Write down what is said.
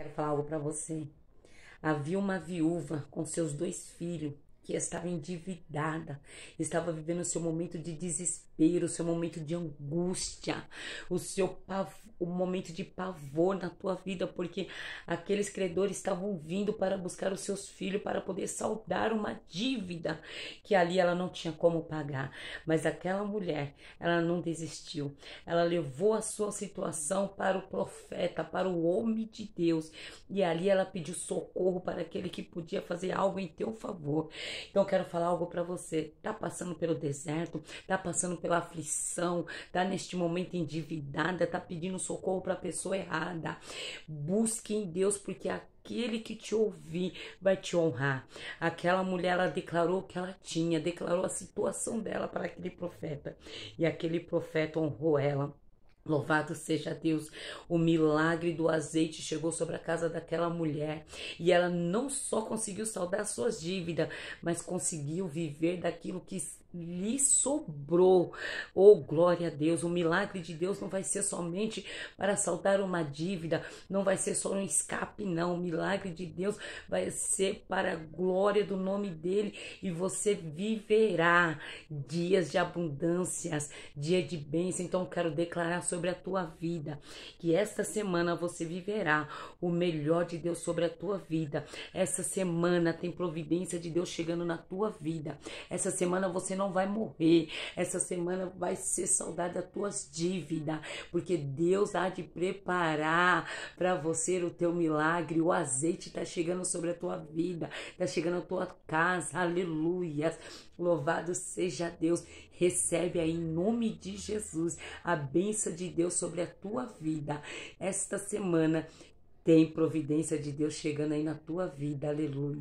Quero falar algo para você. Havia uma viúva com seus dois filhos que estava endividada, estava vivendo o seu momento de desespero, o seu momento de angústia, o seu pavor, o momento de pavor na tua vida, porque aqueles credores estavam vindo para buscar os seus filhos para poder saldar uma dívida que ali ela não tinha como pagar. Mas aquela mulher, ela não desistiu. Ela levou a sua situação para o profeta, para o homem de Deus, e ali ela pediu socorro para aquele que podia fazer algo em teu favor. Então eu quero falar algo para você. Tá passando pelo deserto, tá passando pela aflição, tá neste momento endividada, tá pedindo socorro para a pessoa errada. Busque em Deus porque aquele que te ouvir vai te honrar. Aquela mulher ela declarou que ela tinha, declarou a situação dela para aquele profeta. E aquele profeta honrou ela. Louvado seja Deus, o milagre do azeite chegou sobre a casa daquela mulher e ela não só conseguiu saldar suas dívidas, mas conseguiu viver daquilo que lhe sobrou. Oh, glória a Deus! O milagre de Deus não vai ser somente para saldar uma dívida, não vai ser só um escape, não. O milagre de Deus vai ser para a glória do nome dele e você viverá dias de abundâncias, dia de bênção. Então, quero declarar sobre a tua vida que esta semana você viverá o melhor de Deus sobre a tua vida. Essa semana tem providência de Deus chegando na tua vida. Essa semana você não vai morrer. Essa semana vai ser saudade das tuas dívidas, porque Deus há de preparar para você o teu milagre. O azeite está chegando sobre a tua vida, está chegando a tua casa. Aleluia. Louvado seja Deus. Recebe aí em nome de Jesus a bênção de Deus sobre a tua vida. Esta semana tem providência de Deus chegando aí na tua vida. Aleluia.